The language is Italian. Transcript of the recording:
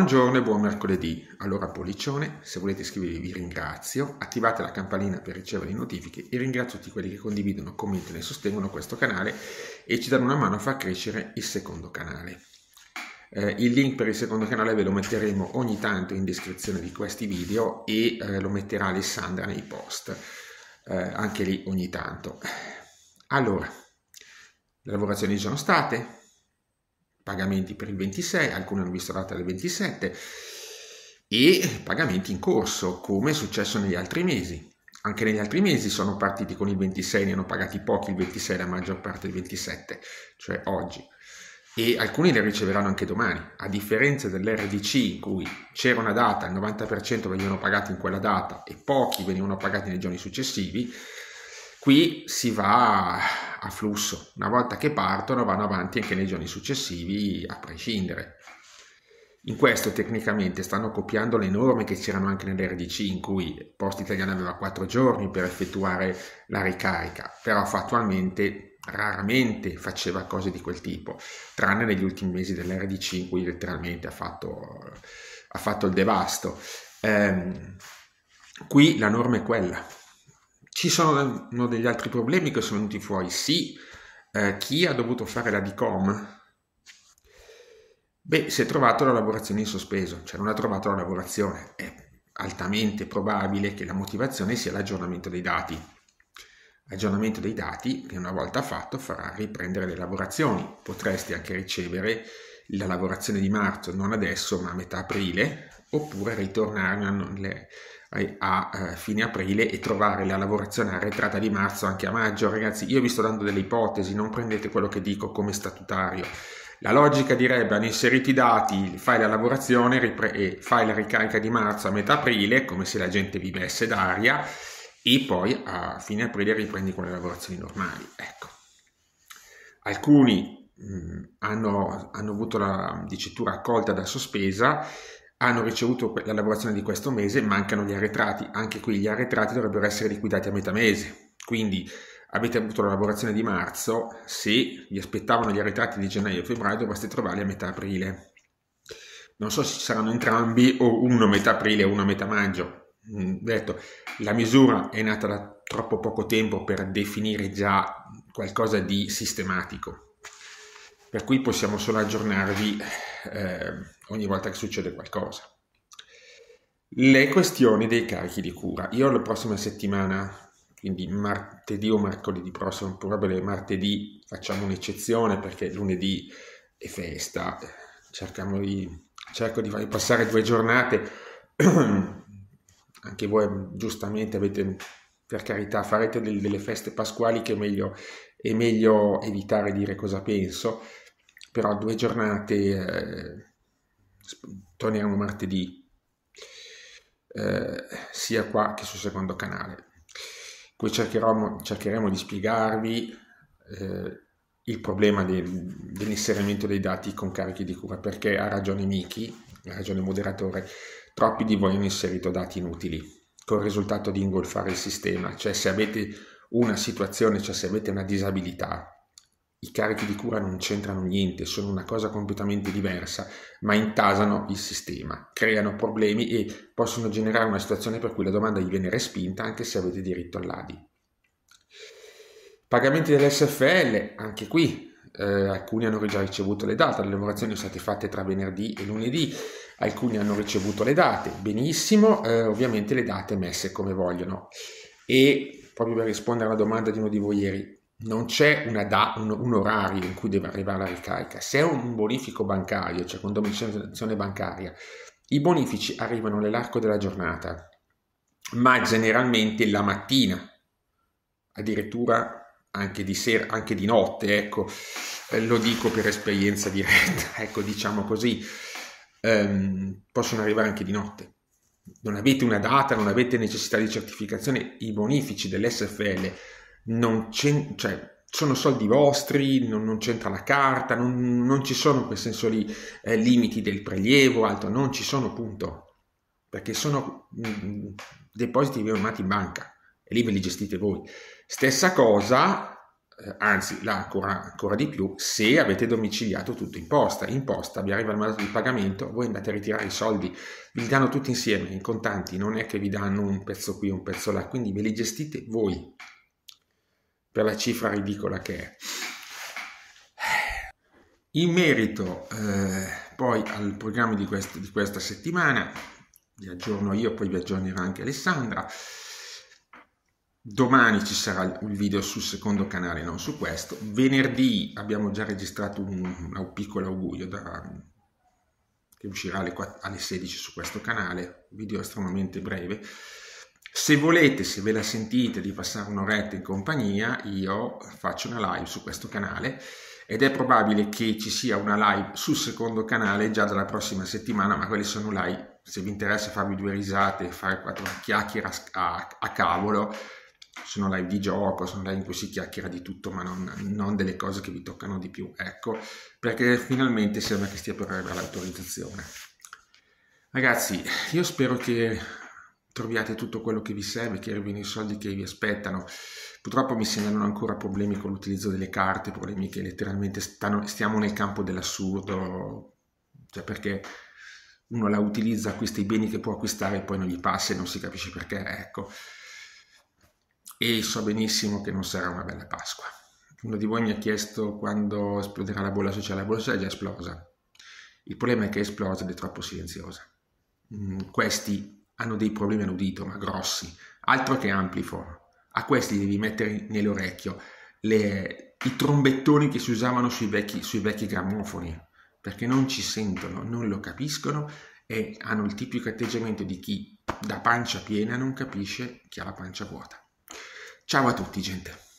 Buongiorno e buon mercoledì. Allora, pollicione, se volete iscrivervi vi ringrazio, attivate la campanellina per ricevere le notifiche e ringrazio tutti quelli che condividono, commentano e sostengono questo canale e ci danno una mano a far crescere il secondo canale. Eh, il link per il secondo canale ve lo metteremo ogni tanto in descrizione di questi video e eh, lo metterà Alessandra nei post, eh, anche lì ogni tanto. Allora, le lavorazioni sono state, pagamenti per il 26, alcuni hanno visto data del 27 e pagamenti in corso, come è successo negli altri mesi. Anche negli altri mesi sono partiti con il 26, ne hanno pagati pochi il 26, la maggior parte il 27, cioè oggi. E alcuni li riceveranno anche domani, a differenza dell'RDC in cui c'era una data, il 90% venivano pagati in quella data e pochi venivano pagati nei giorni successivi, qui si va a flusso. Una volta che partono vanno avanti anche nei giorni successivi a prescindere. In questo tecnicamente stanno copiando le norme che c'erano anche nell'RDC in cui Post Italiano aveva 4 giorni per effettuare la ricarica, però fattualmente raramente faceva cose di quel tipo, tranne negli ultimi mesi dell'RDC in cui letteralmente ha fatto, ha fatto il devasto. Eh, qui la norma è quella, ci sono degli altri problemi che sono venuti fuori. Sì, eh, chi ha dovuto fare la DICOM? Beh, si è trovato la lavorazione in sospeso, cioè non ha trovato la lavorazione. È altamente probabile che la motivazione sia l'aggiornamento dei dati. L'aggiornamento dei dati che una volta fatto farà riprendere le lavorazioni. Potresti anche ricevere la lavorazione di marzo, non adesso ma a metà aprile, oppure ritornare a eh, fine aprile e trovare la lavorazione arretrata di marzo anche a maggio. Ragazzi, io vi sto dando delle ipotesi, non prendete quello che dico come statutario. La logica direbbe hanno inserito i dati, fai la lavorazione ripre- e fai la ricarica di marzo a metà aprile, come se la gente vivesse d'aria, e poi a fine aprile riprendi con le lavorazioni normali. Ecco. Alcuni hanno, hanno avuto la dicitura accolta da sospesa hanno ricevuto la lavorazione di questo mese, mancano gli arretrati. Anche qui gli arretrati dovrebbero essere liquidati a metà mese. Quindi avete avuto la lavorazione di marzo, se vi aspettavano gli arretrati di gennaio e febbraio dovreste trovarli a metà aprile. Non so se ci saranno entrambi o uno a metà aprile o uno a metà maggio. Mm, detto, la misura è nata da troppo poco tempo per definire già qualcosa di sistematico. Per cui possiamo solo aggiornarvi eh, ogni volta che succede qualcosa. Le questioni dei carichi di cura. Io la prossima settimana, quindi martedì o mercoledì prossimo, probabile martedì facciamo un'eccezione perché lunedì è festa, cerchiamo di, cerco di passare due giornate, anche voi giustamente avete per carità farete delle feste pasquali che è meglio, è meglio evitare di dire cosa penso, però due giornate... Eh, torniamo martedì eh, sia qua che sul secondo canale. Qui cercheremo, cercheremo di spiegarvi eh, il problema del, dell'inserimento dei dati con carichi di cura, perché ha ragione Miki, ha ragione moderatore, troppi di voi hanno inserito dati inutili, con il risultato di ingolfare il sistema, cioè se avete una situazione, cioè se avete una disabilità, i carichi di cura non c'entrano niente, sono una cosa completamente diversa, ma intasano il sistema, creano problemi e possono generare una situazione per cui la domanda gli viene respinta anche se avete diritto all'ADI. Pagamenti dell'SFL, anche qui eh, alcuni hanno già ricevuto le date, le lavorazioni sono state fatte tra venerdì e lunedì, alcuni hanno ricevuto le date, benissimo, eh, ovviamente le date messe come vogliono. E proprio per rispondere alla domanda di uno di voi ieri, non c'è da, un, un, orario in cui deve arrivare la ricarica. Se è un bonifico bancario, cioè con domiciliazione bancaria, i bonifici arrivano nell'arco della giornata, ma generalmente la mattina, addirittura anche di sera, anche di notte, ecco, eh, lo dico per esperienza diretta, ecco, diciamo così, ehm, possono arrivare anche di notte. Non avete una data, non avete necessità di certificazione, i bonifici dell'SFL non cioè, sono soldi vostri, non, non c'entra la carta, non, non, ci sono quel senso lì eh, limiti del prelievo, altro, non ci sono punto, perché sono mh, mm, depositi firmati in banca e lì ve li gestite voi. Stessa cosa eh, anzi là ancora, ancora, di più, se avete domiciliato tutto in posta. In posta vi arriva il modo di pagamento, voi andate a ritirare i soldi, vi danno tutti insieme in contanti, non è che vi danno un pezzo qui, un pezzo là, quindi ve li gestite voi per la cifra ridicola che è. In merito eh, poi al programma di, questo, di questa settimana, vi aggiorno io, poi vi aggiornerà anche Alessandra. Domani ci sarà il video sul secondo canale, non su questo. Venerdì abbiamo già registrato un, un piccolo augurio da, che uscirà alle, 4, alle 16 su questo canale, video estremamente breve. Se volete, se ve la sentite di passare un'oretta in compagnia, io faccio una live su questo canale ed è probabile che ci sia una live sul secondo canale già dalla prossima settimana, ma quelle sono live, se vi interessa farvi due risate fare quattro chiacchiere a, a, cavolo, sono live di gioco, sono live in cui si chiacchiera di tutto, ma non, non, delle cose che vi toccano di più, ecco, perché finalmente sembra che stia per arrivare l'autorizzazione. Ragazzi, io spero che troviate tutto quello che vi serve, che arrivino i soldi che vi aspettano. Purtroppo mi segnalano ancora problemi con l'utilizzo delle carte, problemi che letteralmente stanno, stiamo nel campo dell'assurdo, cioè perché uno la utilizza, acquista i beni che può acquistare e poi non gli passa e non si capisce perché, ecco. E so benissimo che non sarà una bella Pasqua. Uno di voi mi ha chiesto quando esploderà la bolla sociale, la bolla sociale è già esplosa. Il problema è che è esplosa ed è troppo silenziosa. Mm, questi hanno dei problemi all'udito, ma grossi, altro che Amplifor. A questi devi mettere nell'orecchio le, i trombettoni che si usavano sui vecchi, sui vecchi grammofoni, perché non ci sentono, non lo capiscono e hanno il tipico atteggiamento di chi da pancia piena non capisce chi ha la pancia vuota. Ciao a tutti, gente.